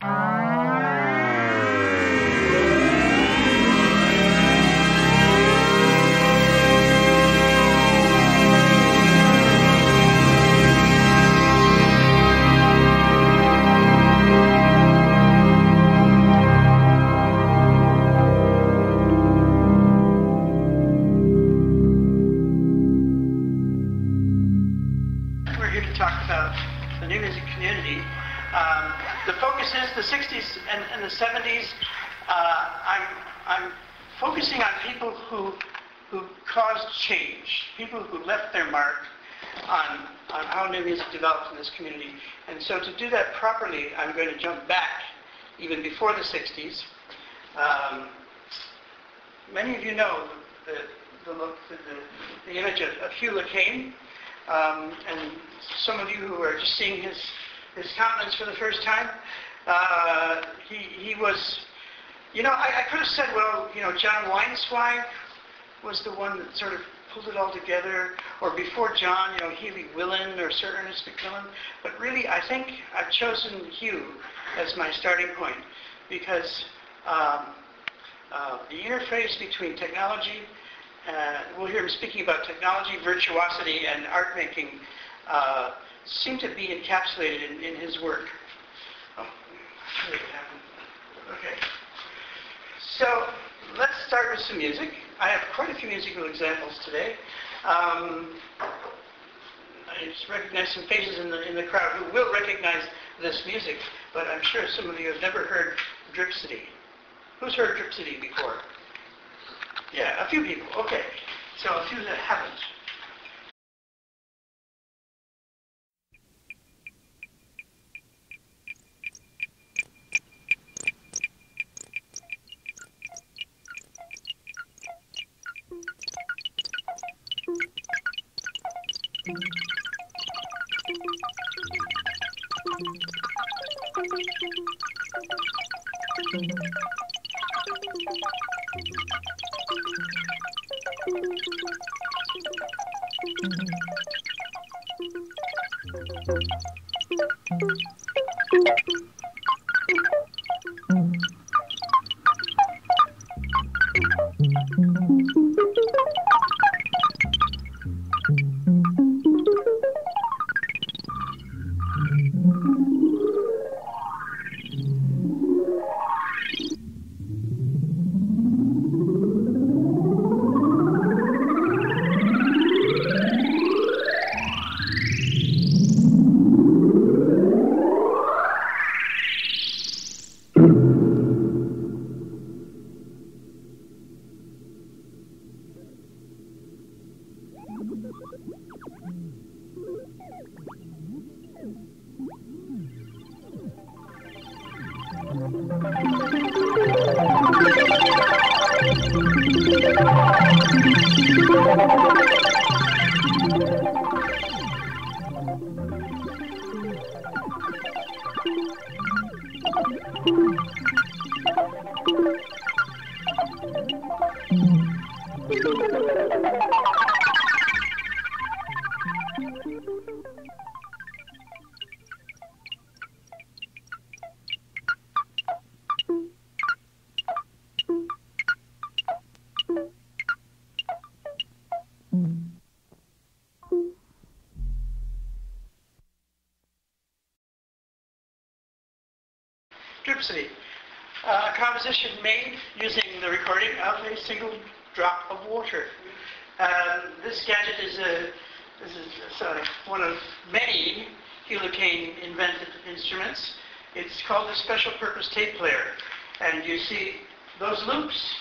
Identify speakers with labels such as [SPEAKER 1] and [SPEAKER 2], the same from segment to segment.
[SPEAKER 1] We're do I'm going to jump back even before the 60s. Um, many of you know the, the, the, the, image of, of Hugh Le Caine. Um, and some of you who are just seeing his, his countenance for the first time, uh, he, he was, you know, I, I could have said, well, you know, John Weinzweig was the one that sort of pulled it all together, or before John, you know, Healy Willan or Sir Ernest Macmillan. But really, I think I've chosen Hugh as my starting point because um, uh, the interface between technology uh, we'll hear him speaking about technology, virtuosity, and art making uh, seem to be encapsulated in, in his work. Oh, okay. So let's start with some music. I have quite a few musical examples today. Um, I just recognize some faces in the, in the crowd who will recognize this music, but I'm sure some of you have never heard Dripsody. Who's heard Dripsody before? Yeah, a few people. Okay. So a few that haven't. başladı. Composition made using the recording of a single drop of water. Um, this gadget is, a, this is uh, one of many Hugh Le Caine invented instruments. It's called a special purpose tape player. And you see those loops.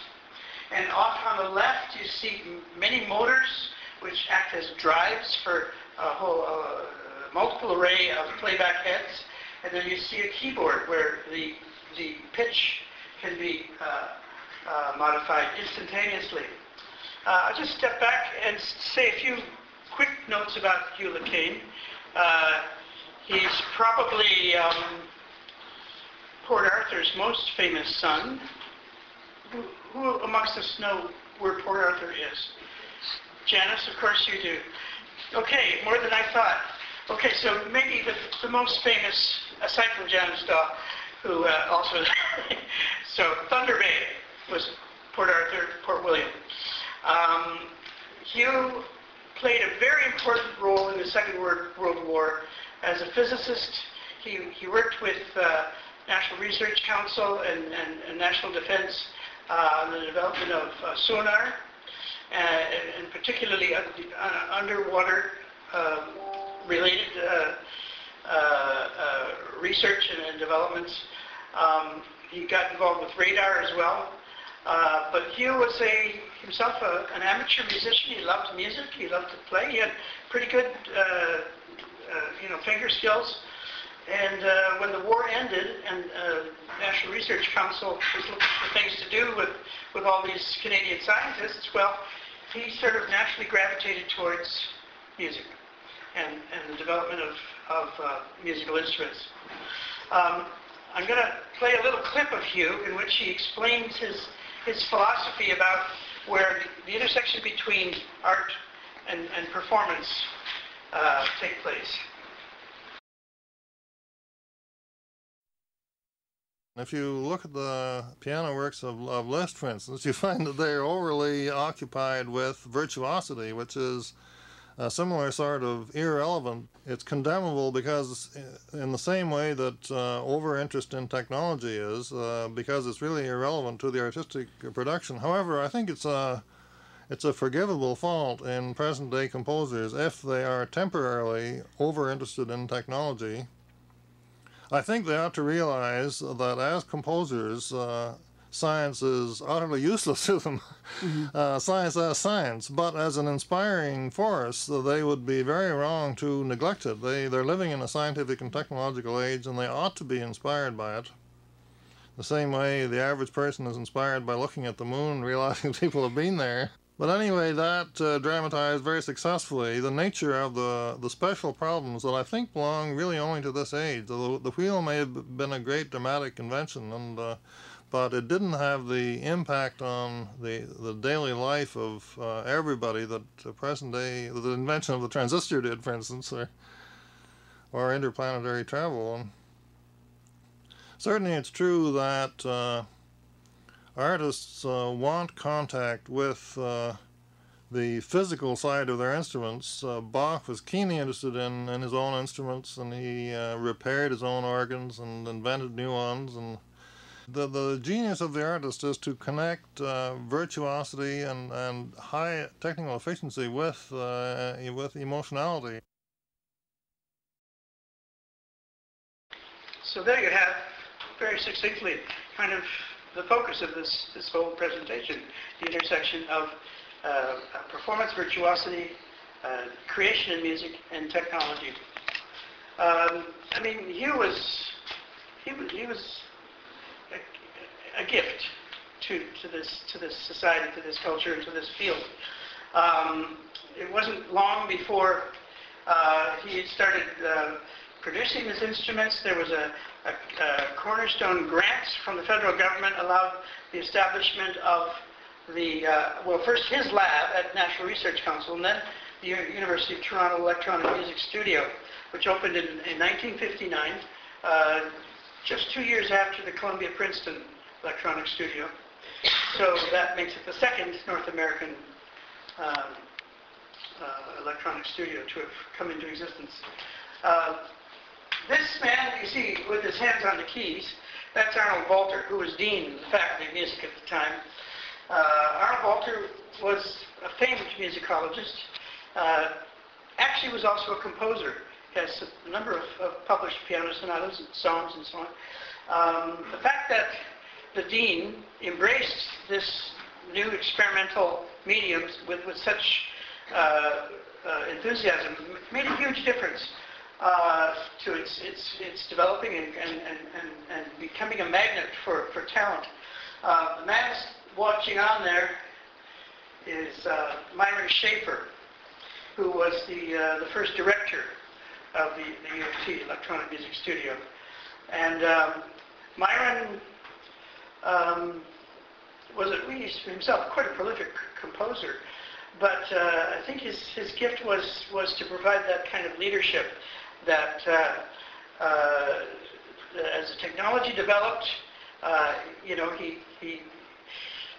[SPEAKER 1] And off on the left, you see many motors which act as drives for a whole uh, multiple array of playback heads. And then you see a keyboard where the, the pitch can be uh, uh, modified instantaneously. Uh, I'll just step back and say a few quick notes about Le Caine. Uh, he's probably um, Port Arthur's most famous son. Who, who amongst us know where Port Arthur is? Janice, of course you do. Okay, more than I thought. Okay, so maybe the, the most famous, aside from Janice Daw, who uh, also, so Thunder Bay was Port Arthur, Fort William. Um, Hugh played a very important role in the Second World War as a physicist. He, he worked with uh, National Research Council and, and, and National Defense uh, on the development of uh, sonar, and, and particularly uh, underwater um, related uh, uh, research and, and developments. Um, he got involved with radar as well. Uh, but Hugh was a himself a, an amateur musician. He loved music. He loved to play. He had pretty good, uh, uh, you know, finger skills. And uh, when the war ended, and uh, National Research Council was looking for things to do with with all these Canadian scientists, well, he sort of naturally gravitated towards music and and the development of of uh, musical instruments. Um, I'm going to play a little clip of Hugh in which he explains his his philosophy about where the intersection between art and, and performance uh, take place.
[SPEAKER 2] If you look at the piano works of, of Liszt, for instance, you find that they're overly occupied with virtuosity, which is a similar sort of irrelevant. It's condemnable because, in the same way that uh, over interest in technology is, uh, because it's really irrelevant to the artistic production. However, I think it's a it's a forgivable fault in present day composers if they are temporarily over interested in technology. I think they ought to realize that as composers, uh, science is utterly useless to them. Mm-hmm. Uh, science as science, but as an inspiring force, they would be very wrong to neglect it. They they're living in a scientific and technological age, and they ought to be inspired by it. The same way the average person is inspired by looking at the moon, realizing people have been there. But anyway, that uh, dramatized very successfully the nature of the, the special problems that I think belong really only to this age. The, the wheel may have been a great dramatic invention, and uh, but it didn't have the impact on the, the daily life of uh, everybody that the present day, the invention of the transistor did, for instance, or, or interplanetary travel. And certainly it's true that uh, artists uh, want contact with uh, the physical side of their instruments. Uh, Bach was keenly interested in, in his own instruments, and he uh, repaired his own organs and invented new ones. and the, the genius of the artist is to connect uh, virtuosity and, and high technical efficiency with, uh, with emotionality.
[SPEAKER 1] So there you have, very succinctly, kind of the focus of this, this whole presentation, the intersection of uh, performance virtuosity, uh, creation in music, and technology. Um, I mean, Hugh was, he was, he was a gift to, to, this, to this society, to this culture, and to this field. Um, it wasn't long before uh, he started uh, producing his instruments. There was a, a, a, cornerstone grant from the federal government allowed the establishment of the, uh, well, first his lab at National Research Council, and then the University of Toronto Electronic Music Studio, which opened in, in 1959, uh, just two years after the Columbia Princeton electronic studio. So that makes it the second North American um, uh, electronic studio to have come into existence. Uh, this man, you see, with his hands on the keys, that's Arnold Walter, who was dean of the Faculty of Music at the time. Uh, Arnold Walter was a famed musicologist. Uh, actually was also a composer. Has a number of, of published piano sonatas and songs and so on. Um, the fact that the dean embraced this new experimental medium with, with such uh, uh, enthusiasm made a huge difference uh, to its, its, its developing and, and, and, and, becoming a magnet for, for talent. Uh, the man watching on there is uh, Myron Schaeffer, who was the, uh, the first director of the, the U of T Electronic Music Studio. And um, Myron um, was at least himself quite a prolific composer. But uh, I think his, his gift was, was to provide that kind of leadership that, uh, uh, as, the technology developed, uh, you know, he, he,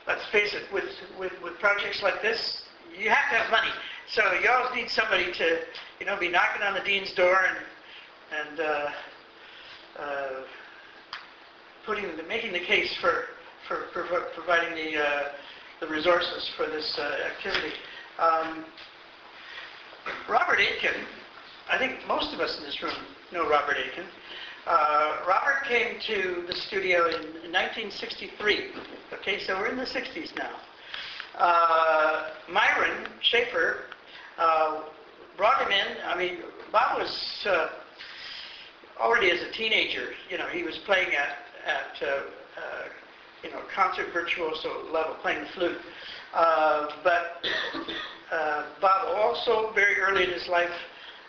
[SPEAKER 1] let's face it, with, with, with projects like this, you have to have money. So you always need somebody to, you know, be knocking on the dean's door and, and uh, uh, putting, the, making the case for, for, for providing the, uh, the resources for this uh, activity. Um, Robert Aitken, I think most of us in this room know Robert Aitken. Uh, Robert came to the studio in, in 1963. Okay, so we're in the 60s now. Uh, Myron Schaeffer uh, brought him in. I mean, Bob was uh, already as a teenager. You know, he was playing at at uh, uh, you know concert virtuoso level, playing the flute. Uh, but uh, Bob also very early in his life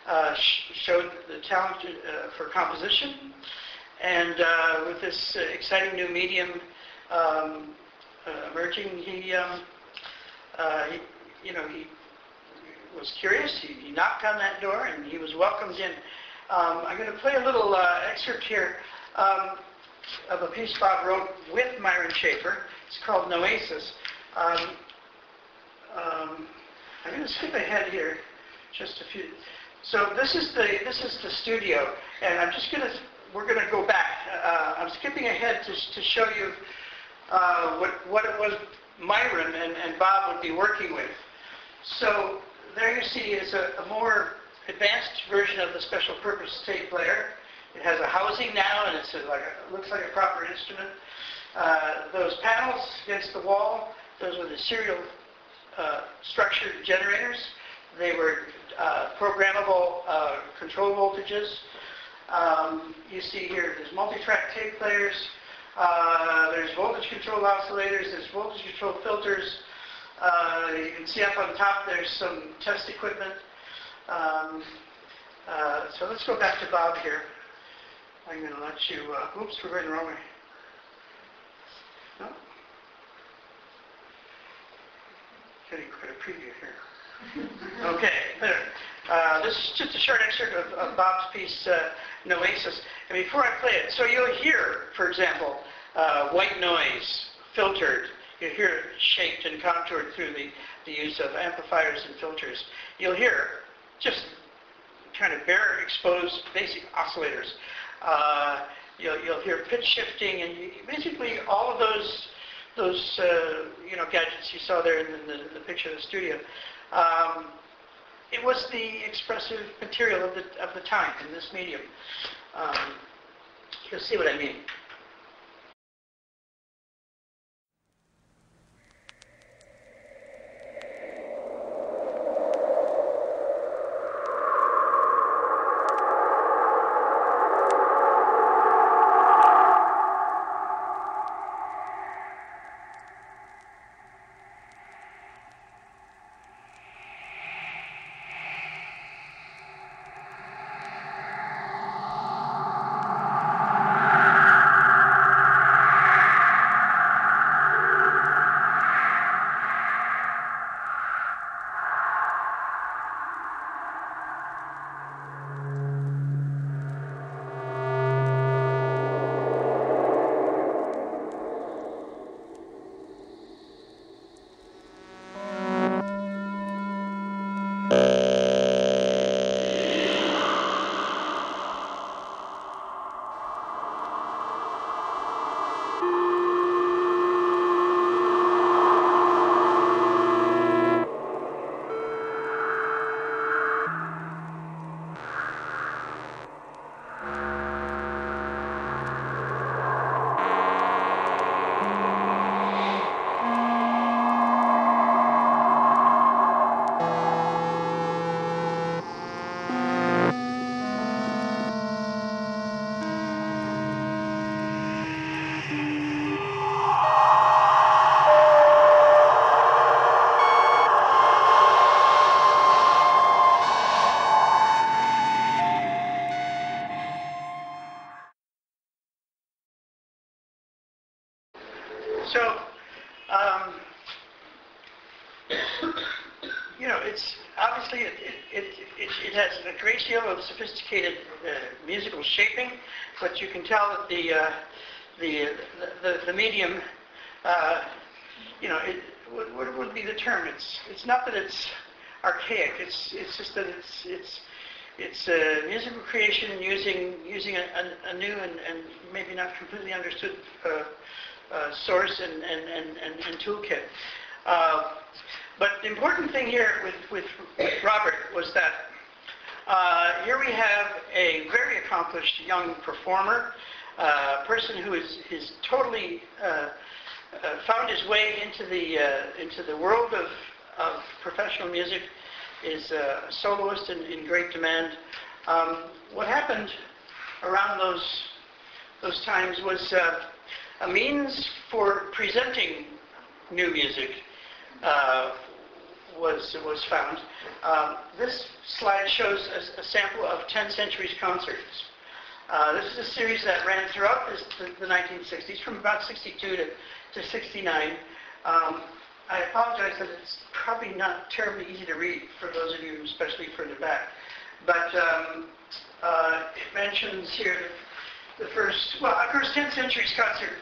[SPEAKER 1] uh, sh- showed the talent uh, for composition, and uh, with this uh, exciting new medium um, uh, emerging, he, um, uh, he, you know, he was curious. He, he, knocked on that door, and he was welcomed in. Um, I'm going to play a little excerpt here um, of a piece Bob wrote with Myron Schaeffer. It's called Noesis. Um, um, I'm going to skip ahead here just a few. So this is the this is the studio, and I'm just going to we're going to go back. Uh, I'm skipping ahead to, to show you uh, what what it was Myron and, and Bob would be working with. So there you see is a, a more advanced version of the special purpose tape player. It has a housing now, and it's like a, looks like a proper instrument. Uh, those panels against the wall, those were the serial uh, structured generators. They were uh, programmable uh, control voltages. Um, you see here, there's multi-track tape players. Uh, there's voltage control oscillators. There's voltage control filters. Uh, you can see up on top there's some test equipment. Um, so let's go back to Bob here. I'm going to let you, oops, we're going the wrong way. No? Getting quite a preview here. okay, there. Uh, this is just a short excerpt of, of Bob's piece, uh, Noesis. And before I play it, so you'll hear, for example, uh, white noise filtered. You'll hear it shaped and contoured through the, the use of amplifiers and filters. You'll hear just kind of bare exposed basic oscillators. Uh, you'll, you'll hear pitch shifting and you, basically all of those those uh, you know gadgets you saw there in the, the picture of the studio. Um, it was the expressive material of the of the time in this medium. Um, you'll see what I mean. Sophisticated uh, musical shaping, but you can tell that the uh, the, the the medium, uh, you know, it, what, what would be the term? It's it's not that it's archaic. It's it's just that it's it's it's a musical creation using using a, a, a new and, and maybe not completely understood uh, uh, source and and, and, and, and toolkit. Uh, but the important thing here with, with Robert was that here we have a very accomplished young performer, a uh, person who is, is totally uh, uh, found his way into the, uh, into the world of, of professional music, is a soloist in, in great demand. Um, what happened around those, those times was a means for presenting new music uh, was, was found. Um, this slide shows a, a, sample of 10 Centuries concerts. Uh, this is a series that ran throughout this, the, the, 1960s, from about 62 to, to 69. Um, I apologize that it's probably not terribly easy to read for those of you, especially further back. But um, uh, it mentions here the first, well, of course, 10 Centuries concert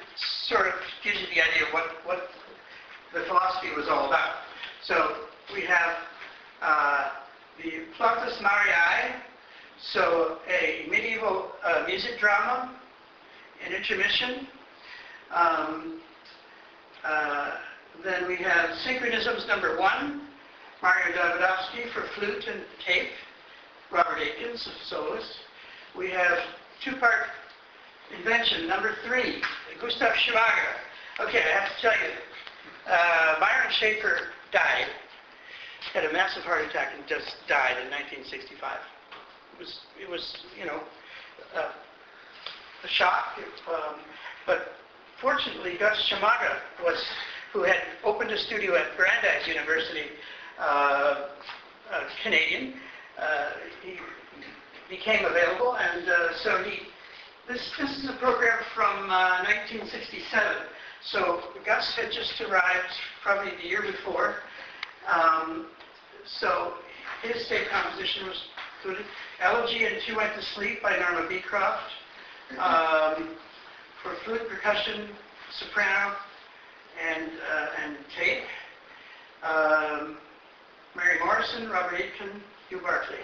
[SPEAKER 1] sort of gives you the idea of what, what the philosophy was all about. So we have uh, the Planctus Mariae, so a medieval uh, music drama, an intermission. Um, uh, then we have Synchronisms number one, Mario Davidovsky for flute and tape, Robert Aitken, soloist. We have two-part invention number three, Gustav Ciamaga. Okay, I have to tell you, uh, Myron Schaeffer died, had a massive heart attack and just died in 1965. It was, it was you know, uh, a shock. Um, but fortunately, Gus Ciamaga was, who had opened a studio at Brandeis University, uh, Canadian. Uh, he became available, and uh, so he. This this is a program from 1967. Uh, so Gus had just arrived probably the year before. Um, so his state composition was included. Elegy and Two Went to Sleep by Norma Beecroft. Um, for flute, percussion, soprano, and, uh, and tape. Um, Mary Morrison, Robert Aitken, Hugh Barclay.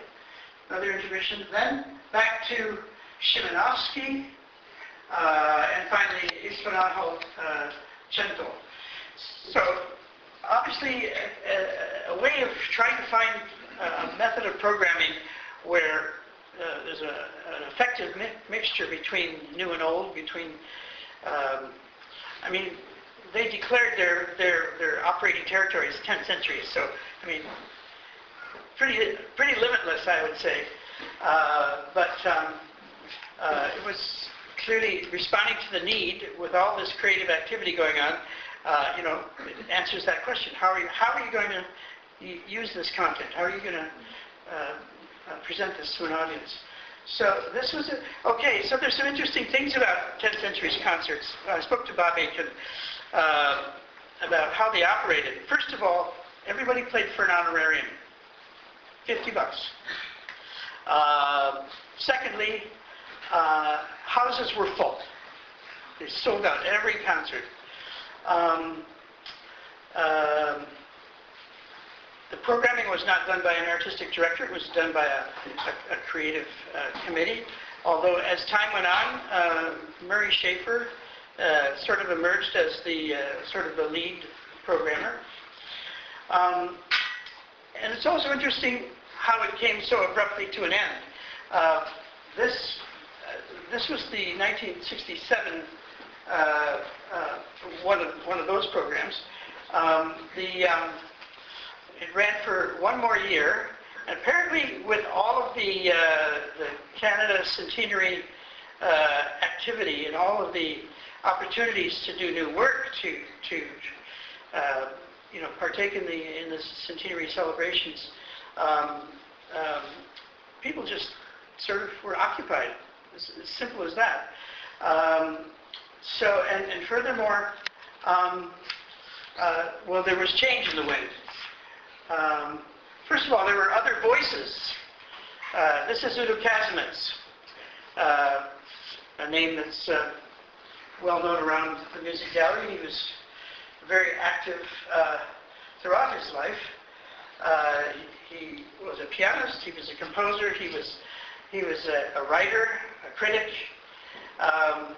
[SPEAKER 1] Another intermission. Then back to Szymanowski, uh, and finally Esplanato uh, Cento. So obviously a, a, way of trying to find a method of programming where uh, there's a, an effective mi- mixture between new and old, between, um, I mean, they declared their, their, their operating territory as 10th century, so, I mean, pretty, pretty limitless, I would say. Uh, but um, uh, it was clearly responding to the need with all this creative activity going on. Uh, you know, answers that question. How are you, how are you going to use this content? How are you going to uh, uh, present this to an audience? So this was a, okay. So there's some interesting things about 10th Century's concerts. I spoke to Bob Aitken uh, about how they operated. First of all, everybody played for an honorarium, 50 bucks. Uh, secondly, uh, houses were full. They sold out every concert. Um, uh, the programming was not done by an artistic director. It was done by a, a, a creative uh, committee. Although as time went on, uh, Murray Schafer uh, sort of emerged as the uh, sort of the lead programmer. Um, and it's also interesting how it came so abruptly to an end. Uh, this this was the 1967 uh, uh, one of one of those programs. Um, the um, it ran for one more year, and apparently with all of the uh, the Canada Centenary uh, activity and all of the opportunities to do new work to to uh, you know partake in the in the centenary celebrations, um, um, people just sort of were occupied as, as simple as that. Um, so, and, and furthermore, um, uh, well, there was change in the wind. Um, first of all, there were other voices. Uh, this is Udo Kasemets, uh, a name that's uh, well known around the music gallery. He was very active uh, throughout his life. Uh, he, he was a pianist. He was a composer. He was he was a, a writer, a critic, um,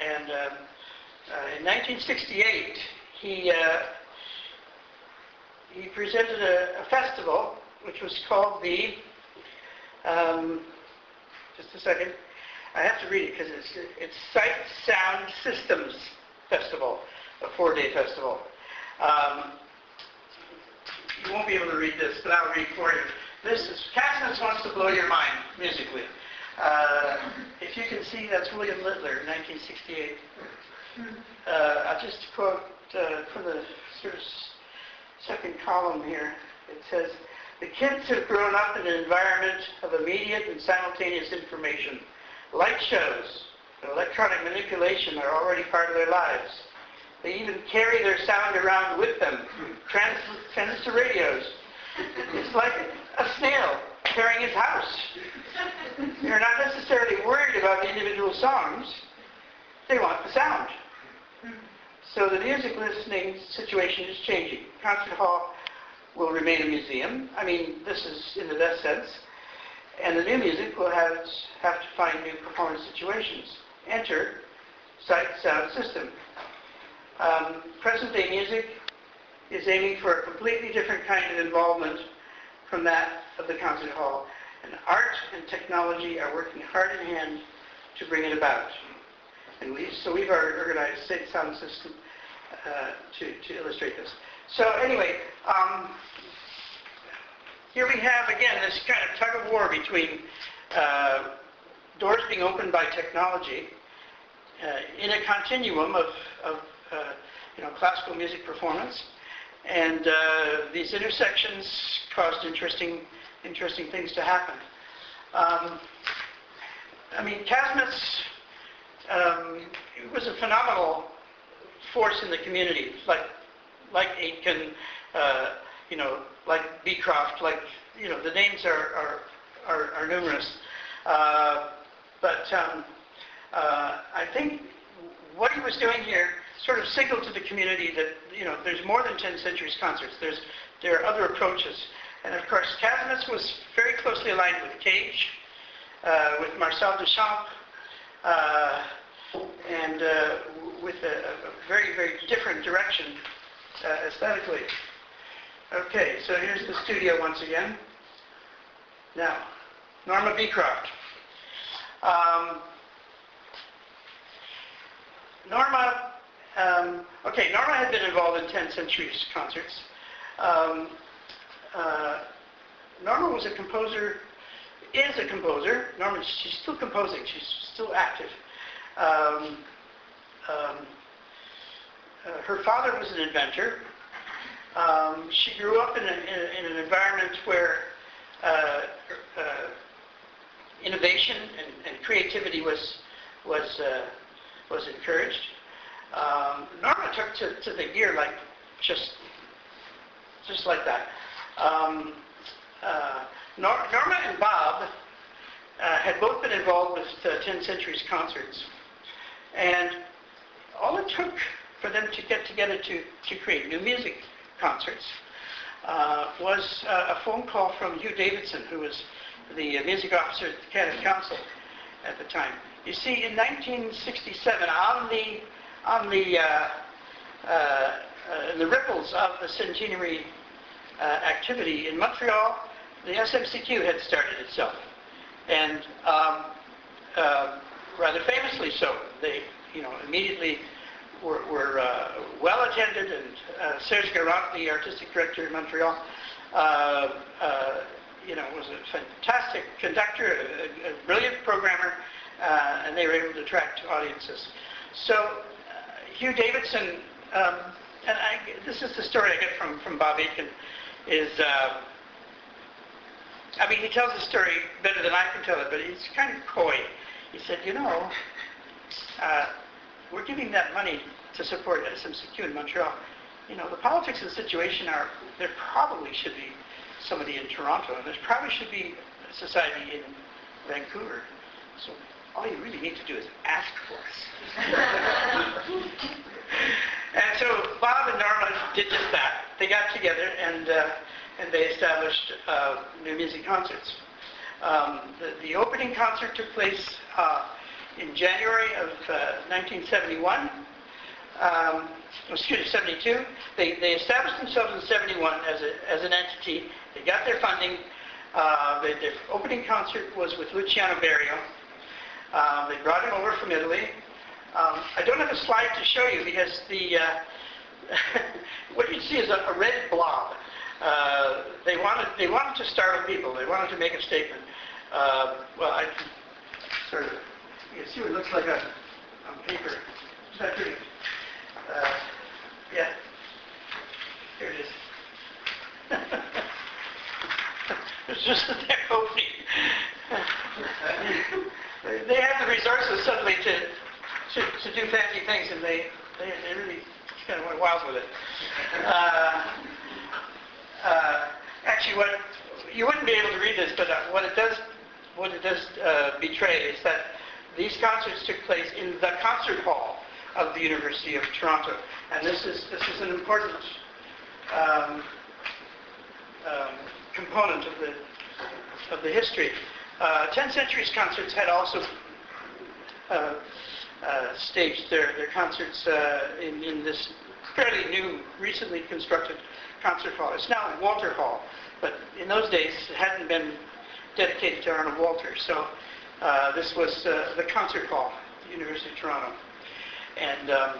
[SPEAKER 1] and um, uh, in 1968 he uh, he presented a, a festival which was called the um, just a second. I have to read it because it's, it's Sight Sound Systems Festival, a four-day festival. Um, you won't be able to read this, but I'll read for you. This is Kasemets wants to blow your mind musically. Uh, if you can see, that's William Littler, 1968. Uh, I'll just quote uh, from the sort of second column here. It says, the kids have grown up in an environment of immediate and simultaneous information. Light shows and electronic manipulation are already part of their lives. They even carry their sound around with them, trans- transistor radios. It's like a snail carrying his house. They're not necessarily worried about the individual songs. They want the sound. So the music listening situation is changing. Concert hall will remain a museum. I mean, this is in the best sense. And the new music will have, have to find new performance situations. Enter sight sound system. Um, present day music is aiming for a completely different kind of involvement from that of the concert hall. And art and technology are working hard in hand to bring it about. And we, so we've organized Sight Sound System uh, to, to illustrate this. So anyway, um, here we have again this kind of tug of war between uh, doors being opened by technology uh, in a continuum of, of uh, you know, classical music performance. And uh, these intersections caused interesting, interesting things to happen. Um, I mean, Kasemets um, was a phenomenal force in the community, like like Aitken, uh, you know, like Beecroft, like you know, the names are are, are, are numerous. Uh, but um, uh, I think what he was doing here sort of signaled to the community that you know there's more than 10 centuries concerts. There's there are other approaches, and of course Kasemets was very closely aligned with Cage, uh, with Marcel Duchamp, uh, and uh, with a, a, very very different direction uh, aesthetically. Okay, so here's the studio once again. Now, Norma Beecroft. Um, Norma, um, okay, Norma had been involved in 10 Centuries concerts. Um, uh, Norma was a composer, is a composer. Norma, she's still composing, she's still active. Um, um, uh, her father was an inventor. Um, she grew up in, a, in, in, an environment where uh, uh, innovation and, and, creativity was was uh, was encouraged. Um, Norma took to, to, the gear like just just like that. Um, uh, Nor- Norma and Bob uh, had both been involved with 10 Centuries concerts, and all it took for them to get together to, to create new music concerts uh, was uh, a phone call from Hugh Davidson, who was the music officer at the Canada Council at the time. You see, in 1967, on the on the uh, uh, uh the ripples of the centenary uh, activity in Montreal, the SMCQ had started itself, and um, rather famously so. They, you know, immediately were, were uh, well attended, and uh, Serge Garant, the artistic director in Montreal, uh, uh, you know, was a fantastic conductor, a, a brilliant programmer, uh, and they were able to attract audiences. So uh, Hugh Davidson, um, and I, this is the story I get from, from Bob Aitken, is, um, I mean, he tells the story better than I can tell it, but he's kind of coy. He said, you know, uh, we're giving that money to support SMCQ in Montreal. You know, the politics of the situation are, there probably should be somebody in Toronto, and there probably should be a society in Vancouver. So all you really need to do is ask for us. and so Bob and Norma did just that. They got together and uh, and they established uh, New Music Concerts. Um, the, the, opening concert took place uh, in January of 1971. Uh, um, excuse me, 72. They, they established themselves in 71 as, a, as an entity. They got their funding. Uh, the, their opening concert was with Luciano Berio. Um, they brought him over from Italy. Um, I don't have a slide to show you because the uh, what you see is a, a red blob. Uh, they wanted they wanted to startle people. They wanted to make a statement. Uh, well, I can sort of you can see what it looks like on, on paper. Is that pretty? Uh, yeah. Here it is. it's just they're opening. They have the resources suddenly to, to, to do fancy things, and they, they, they really kind of went wild with it. Uh, uh, actually, what you wouldn't be able to read this, but uh, what it does, what it does uh, betray is that these concerts took place in the concert hall of the University of Toronto, and this is this is an important um, um, component of the of the history. Uh, Ten Centuries Concerts had also uh, uh, staged their, their concerts uh, in, in this fairly new, recently constructed concert hall. It's now Walter Hall, but in those days it hadn't been dedicated to Arnold Walter. So uh, this was uh, the concert hall at the University of Toronto. And um,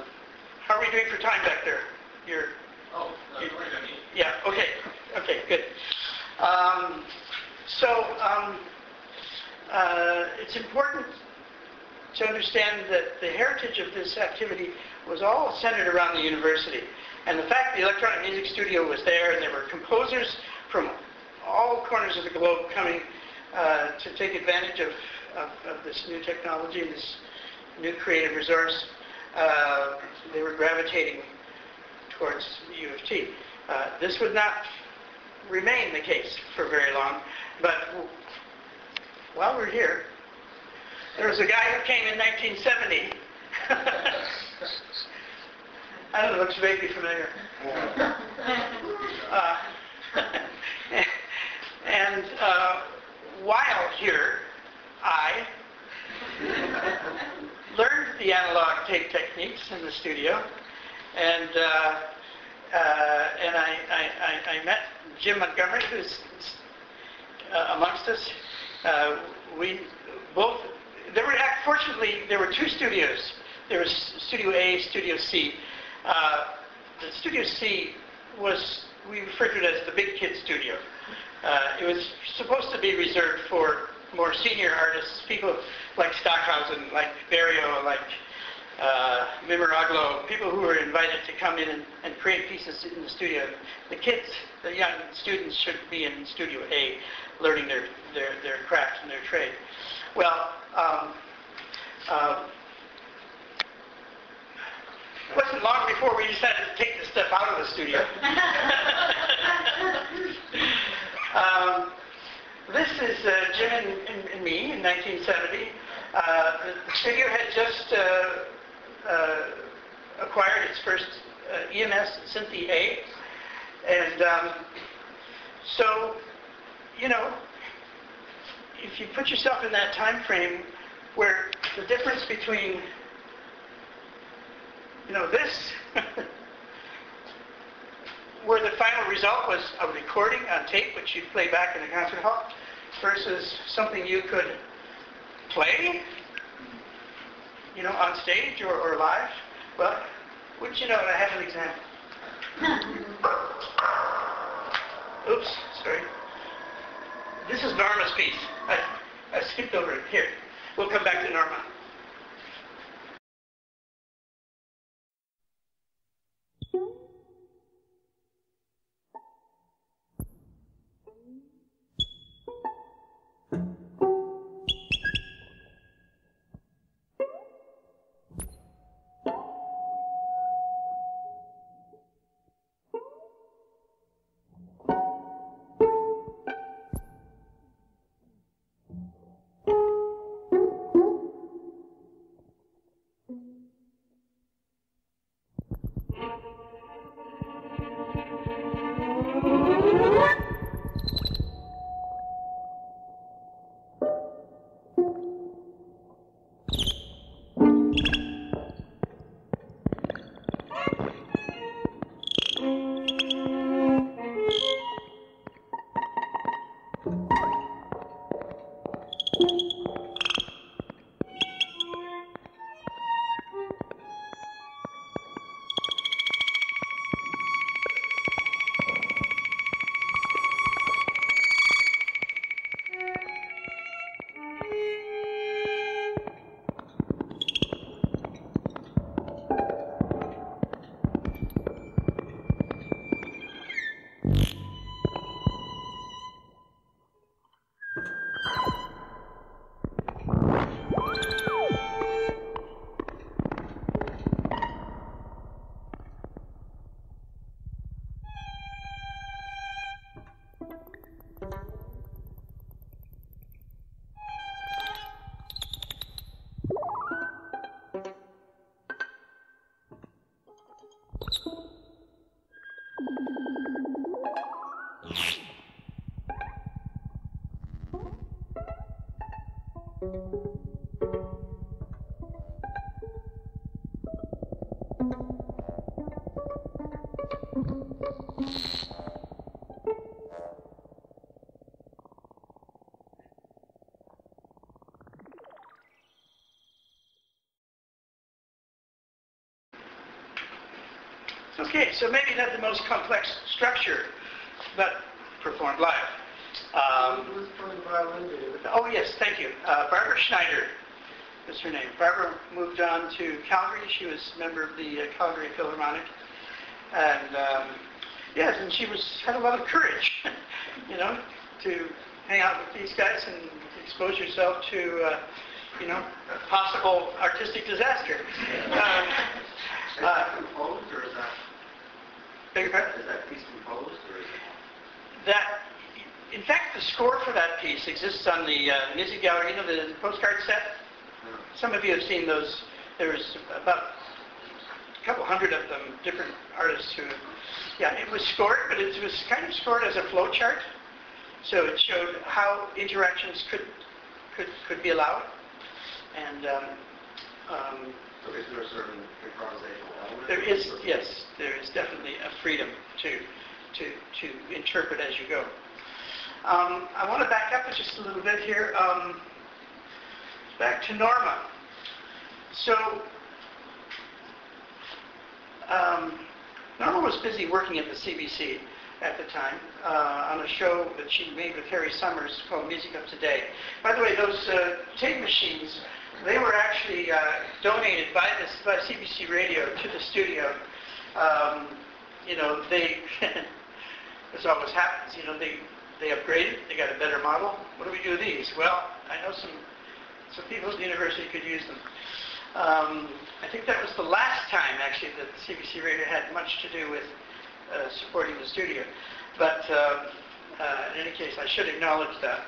[SPEAKER 1] how are we doing for time back there? You're,
[SPEAKER 3] oh,
[SPEAKER 1] you, yeah, okay, okay, good. Um, so um, uh, it's important to understand that the heritage of this activity was all centered around the university. And the fact the electronic music studio was there and there were composers from all corners of the globe coming uh, to take advantage of, of, of, this new technology this new creative resource, uh, they were gravitating towards U of T. Uh, this would not remain the case for very long, but while we're here, there was a guy who came in 1970 I don't know, looks vaguely familiar. Uh, and uh, while here, I learned the analog tape techniques in the studio, and uh, uh and I, I, I, met Jim Montgomery, who's uh, amongst us. Uh, we both there were fortunately there were two studios. There was Studio A, Studio C. Uh, the Studio C was, we refer to it as the big kid studio. Uh, it was supposed to be reserved for more senior artists, people like Stockhausen, like Berio, like uh, people who were invited to come in and, and, create pieces in the studio. The kids, the young students should be in Studio A learning their, their, their craft and their trade. Well, um, uh, it wasn't long before we decided to take the stuff out of the studio. um, this is uh, Jim and, and, and, me in 1970. Uh, the, studio had just uh, uh acquired its first uh, EMS Synthie A. And um, so, you know, if you put yourself in that time frame where the difference between you know, this, where the final result was a recording on tape, which you'd play back in a concert hall, versus something you could play, you know, on stage or, or live. Well, would you know, I have an example. Oops, sorry. This is Norma's piece. I, I skipped over it. Here. We'll come back to Norma. Okay, so maybe not the most complex structure, but performed live.
[SPEAKER 3] Who's playing violin, David?
[SPEAKER 1] oh yes, thank you. Uh, Barbara Schneider is her name. Barbara moved on to Calgary. She was a member of the uh, Calgary Philharmonic, and um, yes, and she was had a lot of courage, you know, to hang out with these guys and expose yourself to, uh, you know, possible artistic disaster. Um,
[SPEAKER 3] Is that composed, or is that,
[SPEAKER 1] beg your pardon?
[SPEAKER 3] is that piece composed, or is it?
[SPEAKER 1] that, in fact, the score for that piece exists on the uh, Music Gallery, you know, the postcard set. Some of you have seen those. There's about a couple hundred of them, different artists who, yeah, it was scored, but it was kind of scored as a flow chart. So it showed how interactions could could could be allowed, and um, um,
[SPEAKER 3] So is there a certain improvisational element?
[SPEAKER 1] there is yes, there is definitely a freedom to to to interpret as you go. Um, I want to back up just a little bit here. Um, back to Norma. So um, Norma was busy working at the CBC at the time uh, on a show that she made with Harry Somers called Music of Today. By the way, those uh, tape machines, they were actually uh, donated by this by CBC Radio to the studio. Um, you know, they, as always happens, you know, they they upgraded, they got a better model. What do we do with these? Well, I know some some people at the university could use them. Um, I think that was the last time, actually, that the CBC Radio had much to do with uh, supporting the studio. But uh, uh, in any case, I should acknowledge that.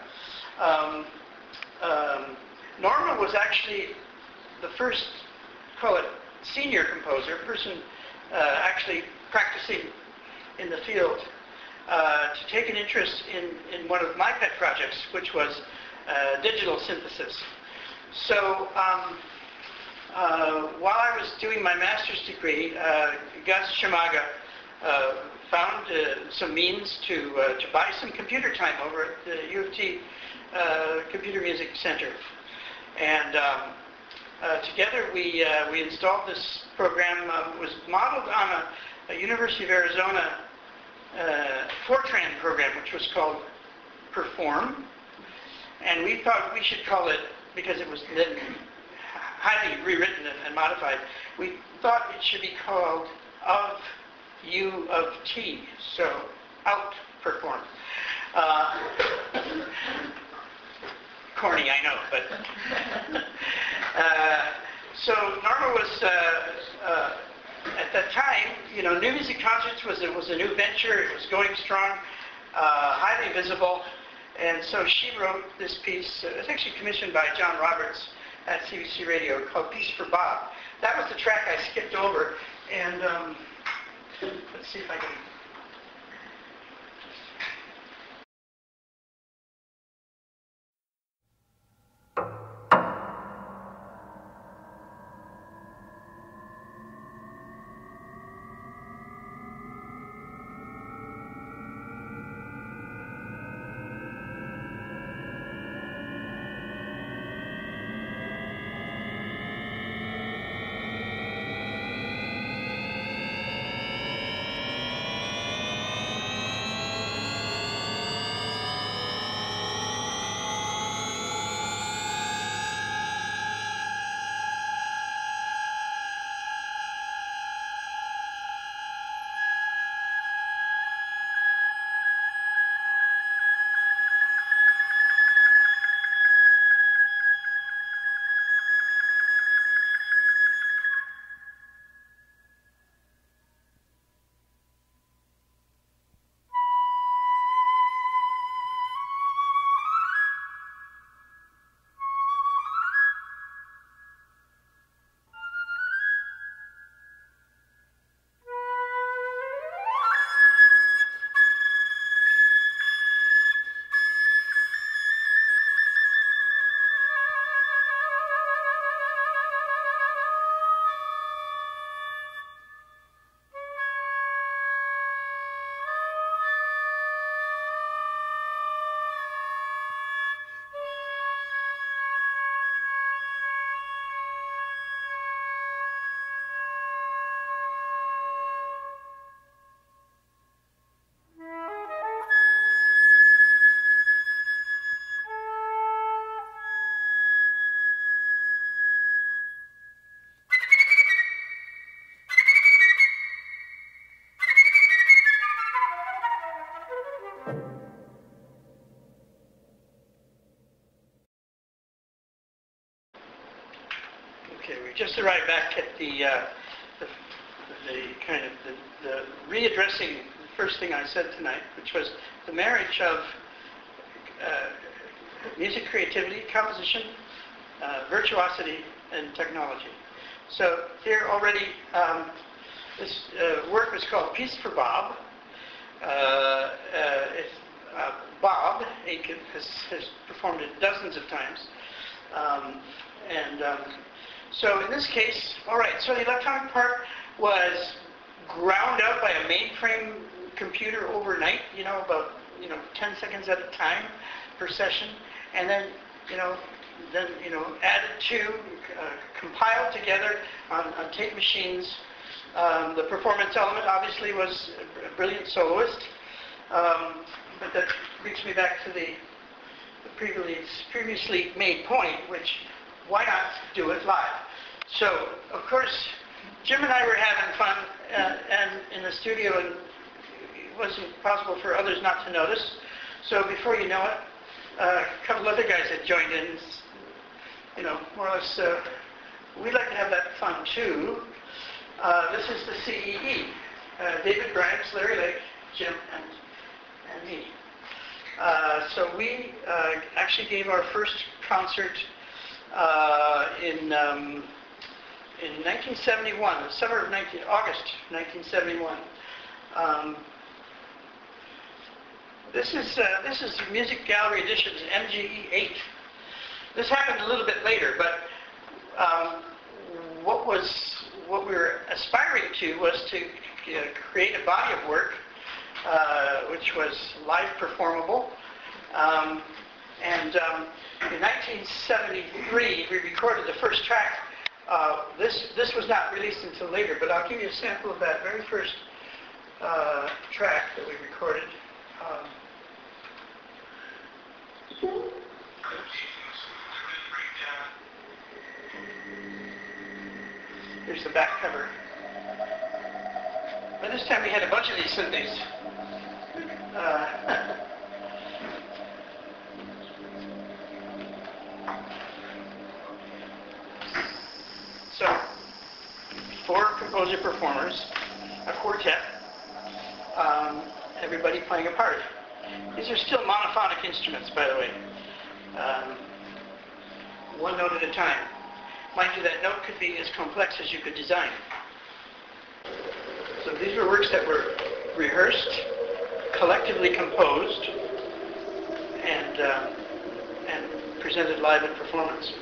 [SPEAKER 1] Um, um, Norma was actually the first, call it senior composer, person uh, actually practicing in the field, uh, to take an interest in, in one of my pet projects, which was uh, digital synthesis. So um, uh, while I was doing my master's degree, uh, Gus Ciamaga uh, found some means to, to buy some computer time over at the U of T Computer Music Center. And um, uh, together we, uh, we installed this program, uh, was modeled on a, a University of Arizona uh, Fortran program, which was called Perform. And we thought we should call it, because it was then highly rewritten and, and modified, we thought it should be called of U of T, so outperform. Uh, corny, I know, but uh, so Norma was uh, uh, at that time, you know, New Music Concerts was a, was a new venture. It was going strong, uh, highly visible, and so she wrote this piece. Uh, it's actually commissioned by John Roberts at CBC Radio called Piece for Bob. That was the track I skipped over, and um, let's see if I can. We just arrived back at the, uh, the, the kind of the, the readdressing the first thing I said tonight, which was the marriage of uh, music creativity, composition, uh, virtuosity, and technology. So here already, um, this uh, work is called Piece for Bob. Uh, uh, Bob Aitken has, has performed it dozens of times. Um, and um, so in this case, all right, so the electronic part was ground up by a mainframe computer overnight, you know, about, you know, 10 seconds at a time per session, and then, you know, then, you know, added to, uh, compiled together on, on tape machines. Um, the performance element obviously was a brilliant soloist, um, but that brings me back to the, the previously, previously made point, which why not do it live? So, of course, Jim and I were having fun uh, and in the studio, and it wasn't possible for others not to notice. So before you know it, uh, a couple other guys had joined in. You know, more or less, uh, we'd like to have that fun too. Uh, this is the CEE. Uh, David Grimes, Larry Lake, Jim, and, and me. Uh, so we uh, actually gave our first concert in um, in 1971, the summer of 19, August 1971. Um, this is uh, this is Music Gallery Editions MGE 8. This happened a little bit later, but um, what was what we were aspiring to was to uh, create a body of work uh, which was live performable. Um, and um, in 1973, we recorded the first track. Uh, this, this was not released until later, but I'll give you a sample of that very first uh, track that we recorded. Um, here's the back cover. By this time, we had a bunch of these Sundays. Uh, so, four composer performers, a quartet, um, everybody playing a part. These are still monophonic instruments, by the way. Um, one note at a time. Mind you, that note could be as complex as you could design. So these were works that were rehearsed, collectively composed, and, uh, and presented live in performance.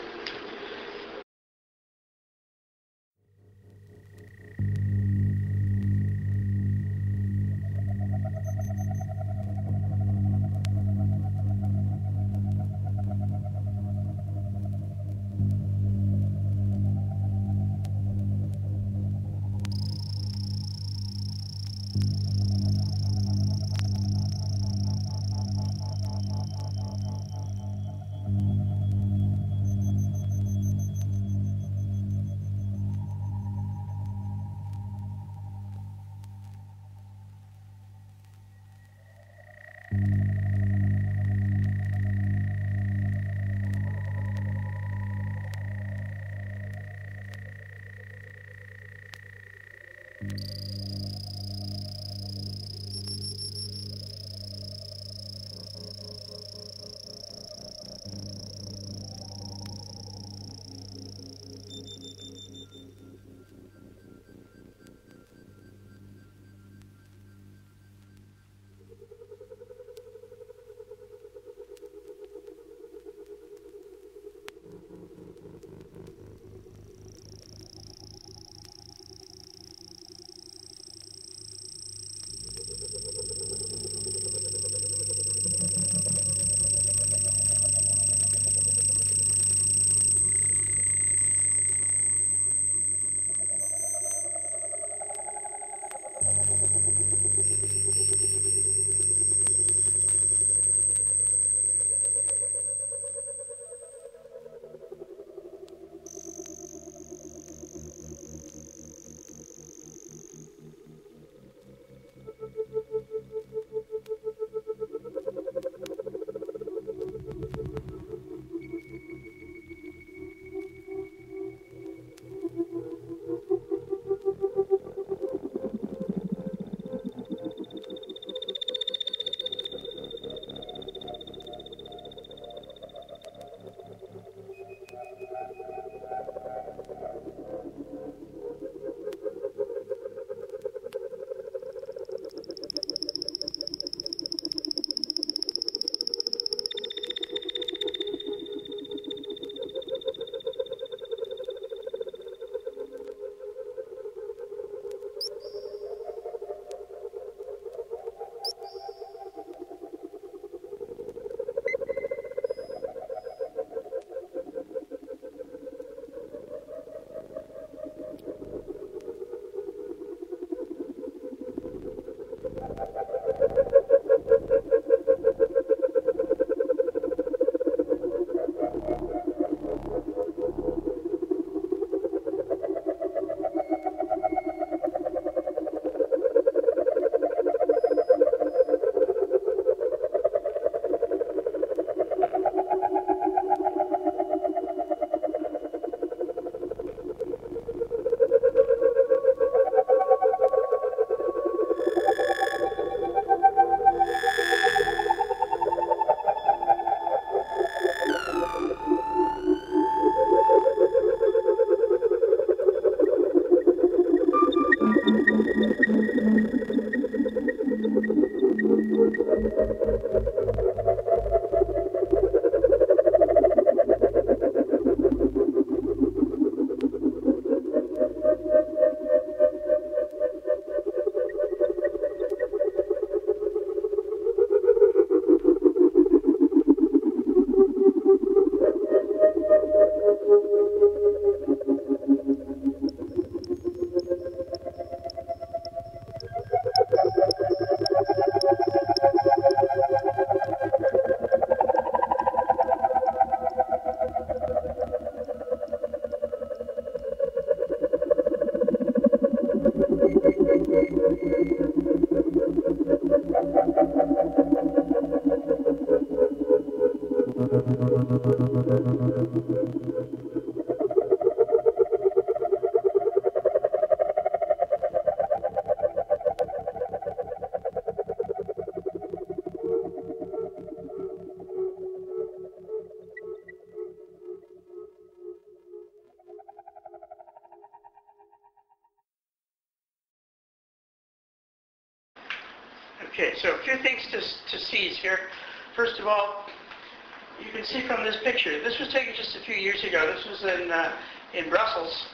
[SPEAKER 1] Picture, this was taken just a few years ago. This was in, uh, in Brussels.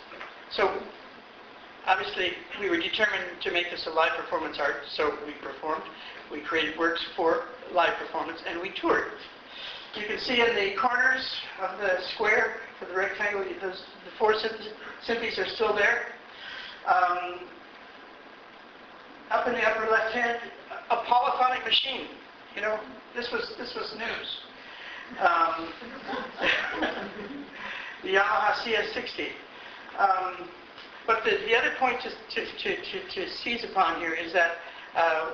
[SPEAKER 1] So obviously we were determined to make this a live performance art, so we performed. We created works for live performance, and we toured. You can see in the corners of the square for the rectangle, those, the four symphonies are still there. Um, up in the upper left hand, a polyphonic machine. You know, this was this was news. Um, the Yamaha CS60. Um, but the, the other point to, to, to, to, seize upon here is that uh,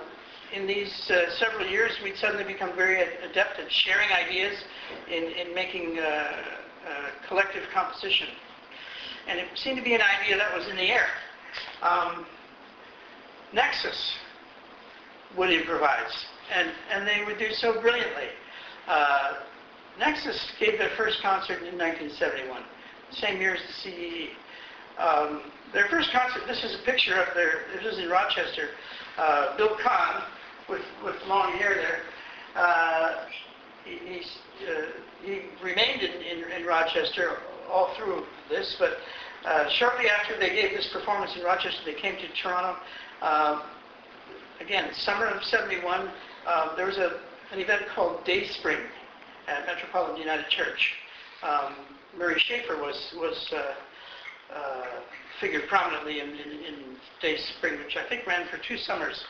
[SPEAKER 1] in these uh, several years, we'd suddenly become very adept at sharing ideas in, in making uh, uh, collective composition. And it seemed to be an idea that was in the air. Um, Nexus would improvise, and, and they would do so brilliantly. Uh, Nexus gave their first concert in 1971, same year as the CEE. Um, their first concert, this is a picture of their, this is in Rochester, uh, Bill Cahn, with, with long hair there, uh, he, uh, he remained in, in, in, Rochester all through this, but uh, shortly after they gave this performance in Rochester, they came to Toronto. Uh, again, summer of 71, uh, there was a, an event called Day Spring at Metropolitan United Church. Um, Murray Schafer was, was uh, uh, figured prominently in, in, in, Day Spring, which I think ran for two summers.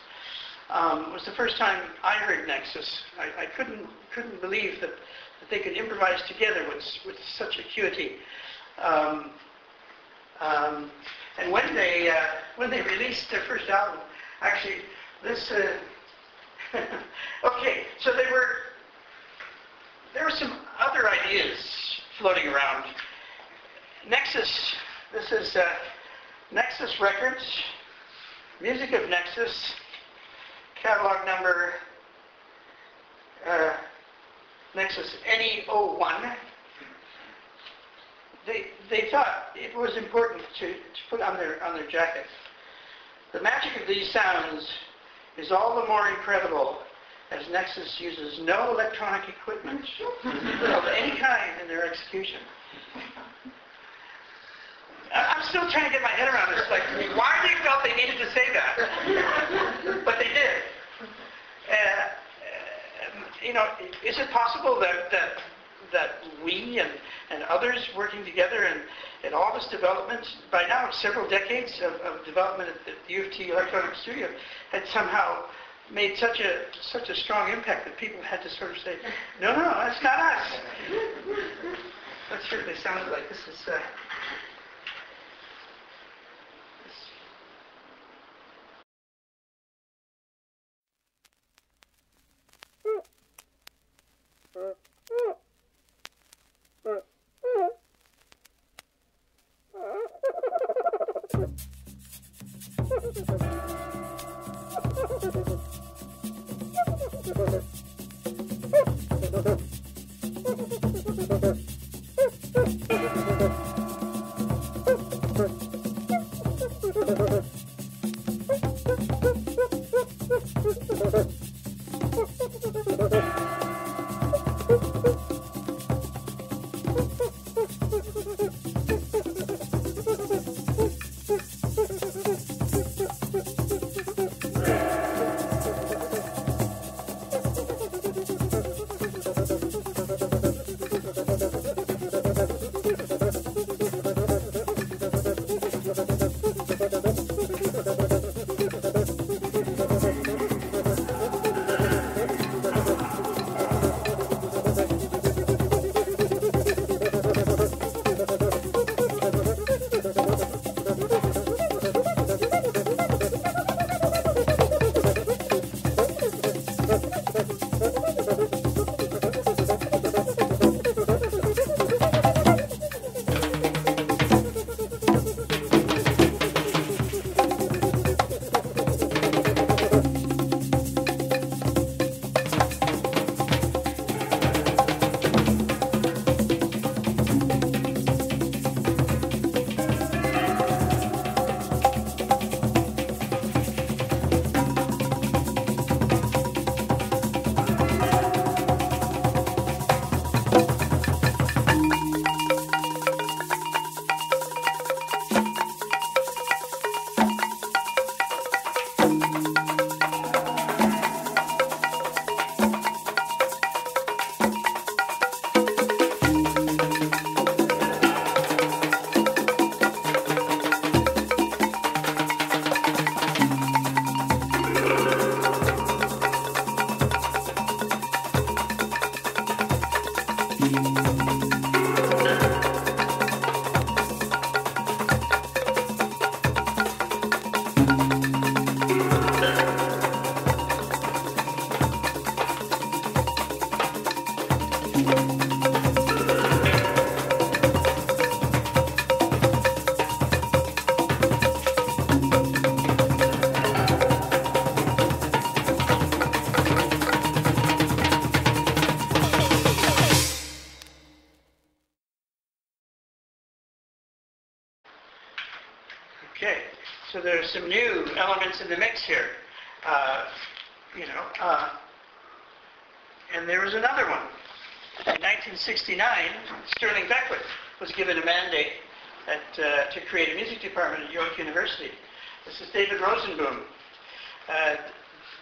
[SPEAKER 1] Um, it was the first time I heard Nexus. I, I couldn't, couldn't believe that, that they could improvise together with, with such acuity. Um, um, and when they, uh, when they released their first album, actually, this, uh, okay, so they were, there were some other ideas floating around. Nexus, this is uh, Nexus Records, Music of Nexus, catalog number uh, Nexus NE01. They, they thought it was important to, to put on their, on their jacket. The magic of these sounds is all the more incredible as Nexus uses no electronic equipment of any kind in their execution. I'm still trying to get my head around this. Like, why they felt they needed to say that, but they did. Uh, you know, is it possible that that that we and, and others working together and, and all this development, by now several decades of, of development at the U of T Electronic Studio, had somehow made such a such a strong impact that people had to sort of say, no, no, that's not us. That certainly sounded like this is. Uh, A music department at York University. This is David Rosenboom. Uh,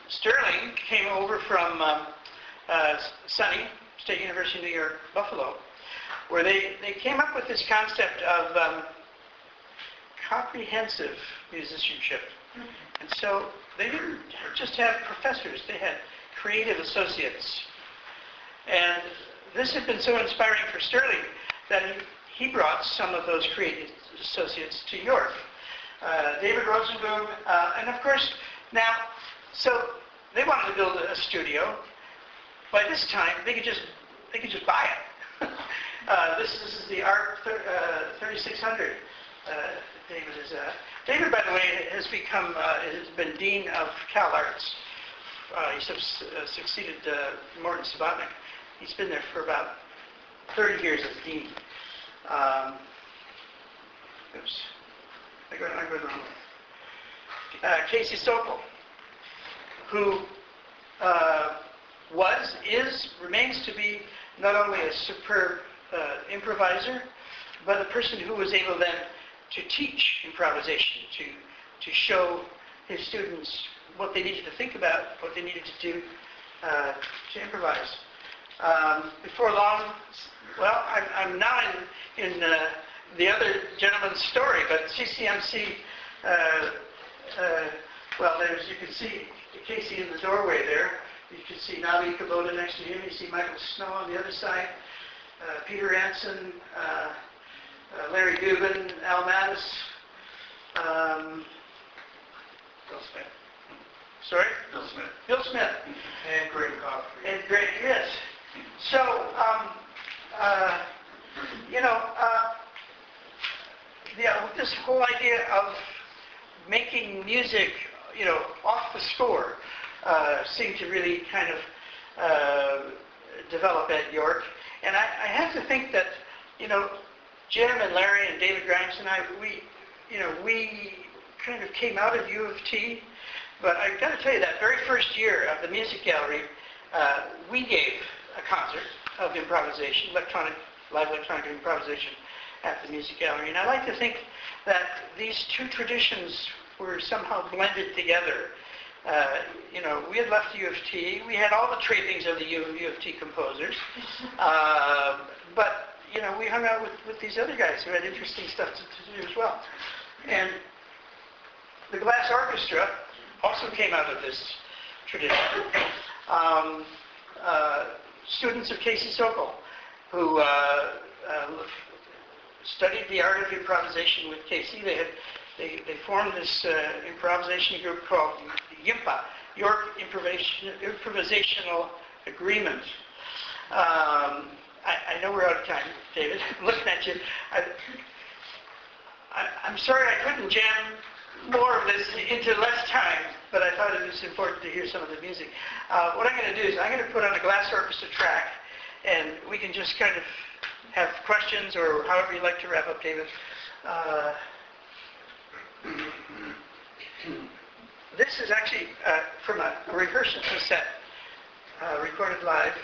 [SPEAKER 1] Sterling came over from um, uh, SUNY, State University of New York, Buffalo, where they, they came up with this concept of um, comprehensive musicianship. And so they didn't just have professors, they had creative associates. And this had been so inspiring for Sterling that he, he brought some of those creative associates to York. Uh, David Rosenboom, uh, and of course, now, so they wanted to build a, a studio. By this time, they could just they could just buy it. uh, this, this is the ARP thir- uh, 3600. Uh, David is uh, David, by the way, has become has been dean of Cal Arts. Uh, he succeeded Morton Subotnick. He's been there for about 30 years as dean. Um, oops, I got I got wrong. Uh, Casey Sokol, who uh, was, is, remains to be not only a superb uh, improviser, but a person who was able then to teach improvisation, to, to show his students what they needed to think about, what they needed to do uh, to improvise. Um, before long, well, I'm, I'm now in, in uh, the other gentleman's story, but CCMC, uh, uh, well, there's, you can see Casey in the doorway there. You can see Nobuo Kubota next to him. You see Michael Snow on the other side. Uh, Peter Anson, uh, uh, Larry Dubin, Al Mattes, um, Bill Smith. Sorry?
[SPEAKER 3] Bill Smith.
[SPEAKER 1] Bill Smith.
[SPEAKER 3] And Greg Godfrey.
[SPEAKER 1] And great, yes. So, um, uh, you know, uh, the, this whole idea of making music, you know, off the score, uh, seemed to really kind of uh, develop at York. And I, I have to think that, you know, Jim and Larry and David Grimes and I, we, you know, we kind of came out of U of T, but I've got to tell you that very first year of the music gallery, uh, we gave a concert of improvisation, electronic, live electronic improvisation at the music gallery. And I like to think that these two traditions were somehow blended together. Uh, you know, we had left U of T. We had all the trappings of the U, U of T composers. Uh, but, you know, we hung out with, with these other guys who had interesting stuff to, to do as well. And the Glass Orchestra also came out of this tradition. Um, uh, students of Casey Sokol, who uh, uh, studied the art of improvisation with Casey. They had they, they formed this uh, improvisation group called YIMPA, York Improvisation, Improvisational Agreement. Um, I, I know we're out of time, David. I'm looking at you. I, I'm sorry I couldn't jam more of this into less time, but I thought it was important to hear some of the music. Uh, what I'm going to do is I'm going to put on a glass orchestra track, and we can just kind of have questions or however you'd like to wrap up, David. Uh, this is actually uh, from a, a rehearsal cassette uh, recorded live.